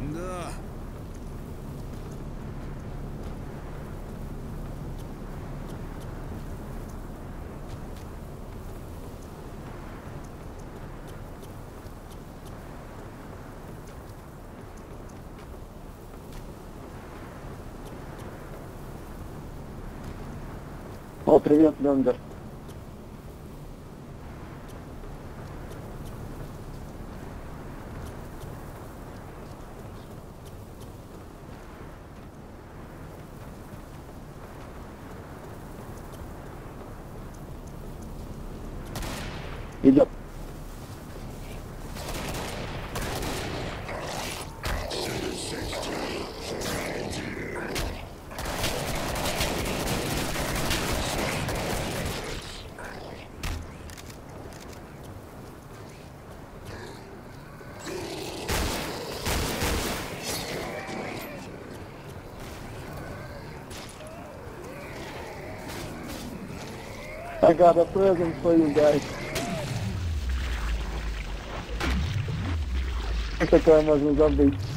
Да. О, привет, He's up. I got a present for you guys. Encontramos nos ambientes.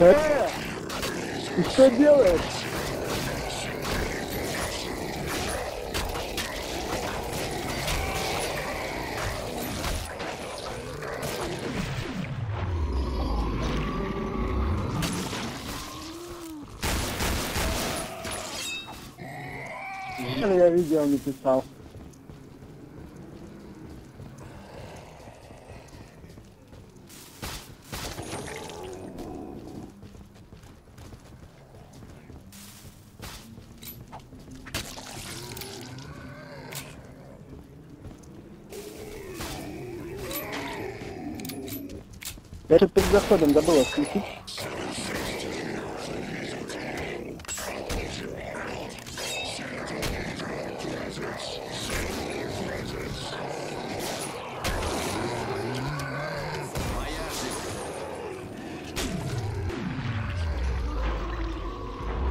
Э, ты что делаешь? Я видео не писал. Я тут перед заходом забыл отключить.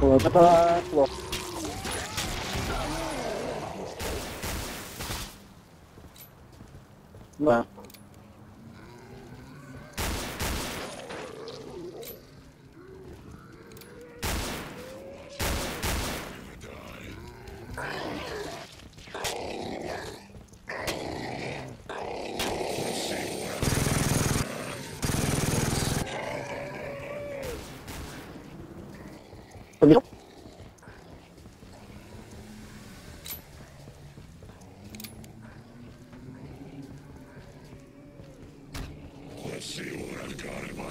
Вот это плохо. Да. Let's see what I've got in my.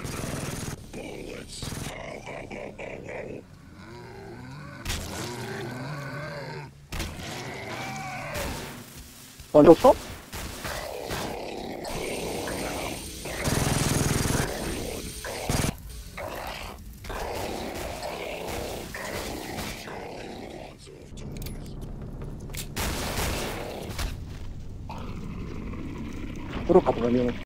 Bullets. Oh, oh, oh, Bundle swap. Puro cabrón.